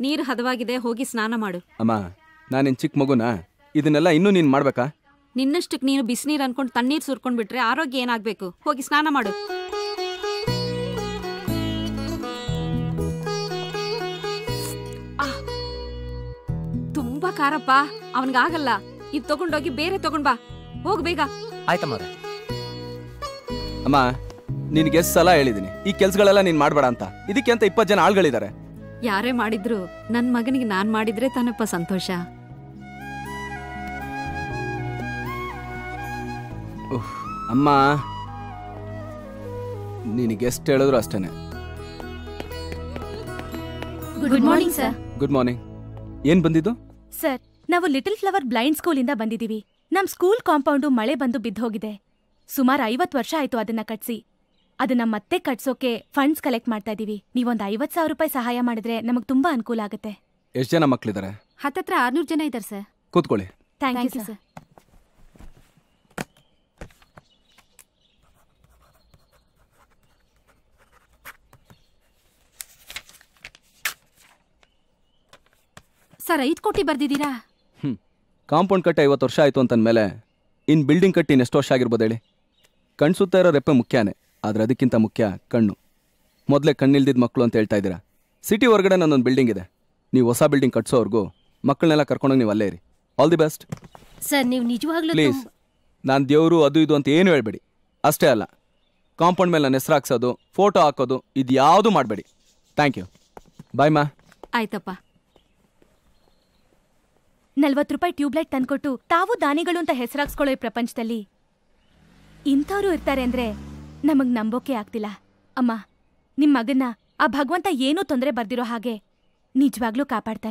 ನೀರು ಹದವಾಗಿದೆ ಹೋಗಿ ಸ್ನಾನ ಮಾಡು. ಅಮ್ಮ ನಾನಿನ್ ಚಿಕ್ಕ ಮಗುನಾ? ಇದನ್ನೆಲ್ಲ ಇನ್ನೂ ನೀನು ಮಾಡ್ಬೇಕಾ? ನಿನ್ನಷ್ಟಕ್ಕೆ ನೀನು ಬಿಸಿನೀರು ಅನ್ಕೊಂಡು ತಣ್ಣೀರು ಸುರ್ಕೊಂಡ್ಬಿಟ್ರೆ ಆರೋಗ್ಯ ಏನಾಗ್ಬೇಕು? ಹೋಗಿ ಸ್ನಾನ ಮಾಡು. ತುಂಬಾ ಖಾರಪ್ಪ. ಅವನ್ಗಾಗಲ್ಲ. ಇದು ತಗೊಂಡೋಗಿ ಬೇರೆ ತಗೊಂಡ್ ಬಾ. ಹೋಗ್ ಬೇಗ. ಆಯ್ತಮ್ಮ ಅಮ್ಮ ನಿನಗೆ ಎಷ್ಟು ಸಲ ಹೇಳಿದೀನಿ. ಈ ಕೆಲ್ಸಗಳೆಲ್ಲ ನೀನು ಮಾಡಬೇಡ ಅಂತ. ಇದಕ್ಕೆ ಅಂತ ಇಪ್ಪತ್ತು ಜನ ಆಳ್ಗಳಿದ್ದಾರೆ ಯಾರೇ ಮಾಡಿದ್ರು ನನ್ ಮಗನಿಗೆ ನಾನ್ ಮಾಡಿದ್ರೆ ತಾನಪ್ಪ ಸಂತೋಷ. ಅಮ್ಮ. ನಿನಗೆ ಎಷ್ಟು ಹೇಳಿದ್ರು ಅಷ್ಟೇನೆ. Good morning sir good morning ಏನ್ ಬಂದಿದ್ದು? ಸರ್ ನಾವು ಲಿಟಲ್ ಫ್ಲವರ್ ಬ್ಲೈಂಡ್ ಸ್ಕೂಲಿಂದ ಬಂದಿದೀವಿ ನಮ್ ಸ್ಕೂಲ್ ಕಾಂಪೌಂಡು ಮಳೆ ಬಂದು ಬಿದ್ದೋಗಿದೆ ಸುಮಾರು ಐವತ್ ವರ್ಷ ಆಯ್ತು ಅದನ್ನ ಕಟ್ಸಿ. ಅದನ್ನ ಮತ್ತೆ ಕಟ್ಸೋಕೆ ಫಂಡ್ಸ್ ಕಲೆಕ್ಟ್ ಮಾಡ್ತಾ ಇದೀವಿ. ನೀವೊಂದ್ ಐವತ್ ಸಾವಿರ ರೂಪಾಯಿ ಸಹಾಯ ಮಾಡಿದ್ರೆ ನಮಗ್ ತುಂಬಾ ಅನುಕೂಲ ಆಗುತ್ತೆ. ಎಷ್ಟು ಜನ ಮಕ್ಕಳಿದ್ದಾರೆ ಹತ್ತತ್ರ ಆರ್ನೂರು ಜನ ಇದ್ದಾರೆ ಸರ್. ಕೂತ್ಕೊಳ್ಳಿ. ಥ್ಯಾಂಕ್ ಯು ಸರ್ ಸರ್ ಐದು ಕೋಟಿ ಬರ್ದಿದ್ದೀರಾ? ಹ್ಞೂ ಕಾಂಪೌಂಡ್ ಕಟ್ಟಿ ಐವತ್ತು ವರ್ಷ ಆಯಿತು ಅಂತಂದಮೇಲೆ ಇನ್ನು ಬಿಲ್ಡಿಂಗ್ ಕಟ್ಟಿ ಇನ್ನೆಷ್ಟು ವರ್ಷ ಆಗಿರ್ಬೋದು ಹೇಳಿ? ಕಣ್ಣು ಸುತ್ತ ಇರೋ ರೆಪ್ಪೆ ಮುಖ್ಯನೇ. ಆದರೆ ಅದಕ್ಕಿಂತ ಮುಖ್ಯ ಕಣ್ಣು. ಮೊದಲೇ ಕಣ್ಣಿಲ್ದಿದ್ದ ಮಕ್ಕಳು ಅಂತ ಹೇಳ್ತಾ ಇದ್ದೀರಾ? ಸಿಟಿ ಹೊರಗಡೆ ನನ್ನೊಂದು ಬಿಲ್ಡಿಂಗ್ ಇದೆ. ನೀವು ಹೊಸ ಬಿಲ್ಡಿಂಗ್ ಕಟ್ಸೋವರೆಗೂ ಮಕ್ಕಳನ್ನೆಲ್ಲ ಕರ್ಕೊಂಡೋಗಿ ನೀವು ಅಲ್ಲೇ ಇರಿ. ಆಲ್ ದಿ ಬೆಸ್ಟ್ ಸರ್ ನೀವು ನಿಜವಾಗ್ಲೂ ಪ್ಲೀಸ್ ನಾನು ದೇವರು ಅದು ಇದು ಅಂತ ಏನು ಹೇಳ್ಬೇಡಿ. ಅಷ್ಟೇ ಅಲ್ಲ ಕಾಂಪೌಂಡ್ ಮೇಲೆ ನನ್ನ ಹೆಸರು ಹಾಕ್ಸೋದು ಫೋಟೋ ಹಾಕೋದು ಇದು ಯಾವುದು ಮಾಡಬೇಡಿ. ಥ್ಯಾಂಕ್ ಯು ಬಾಯ್ ಮಾ. ಆಯ್ತಪ್ಪ. ನಲ್ವತ್ತು ರೂಪಾಯಿ ಟ್ಯೂಬ್ಲೈಟ್ ತಂದ್ಕೊಟ್ಟು ತಾವು ದಾನಿಗಳು ಅಂತ ಹೆಸರಾಕ್ಸ್ಕೊಳ್ಳೋ ಈ ಪ್ರಪಂಚದಲ್ಲಿ ಇಂಥವ್ರು ಇರ್ತಾರೆ ಅಂದ್ರೆ ನಮಗ್ ನಂಬೋಕೆ ಆಗ್ತಿಲ್ಲ. ಅಮ್ಮ ನಿಮ್ ಮಗನ್ನ ಆ ಭಗವಂತ ಏನೂ ತೊಂದರೆ ಬರ್ದಿರೋ ಹಾಗೆ ನಿಜವಾಗ್ಲೂ ಕಾಪಾಡ್ತಾನೆ.